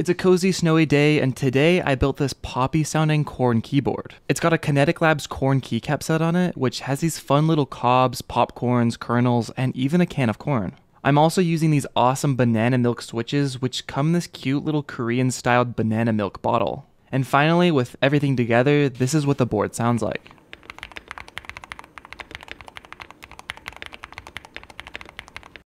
It's a cozy snowy day and today I built this poppy sounding corn keyboard. It's got a Kinetic Labs corn keycap set on it which has these fun little cobs, popcorns, kernels, and even a can of corn. I'm also using these awesome banana milk switches which come in this cute little Korean styled banana milk bottle. And finally, with everything together, this is what the board sounds like.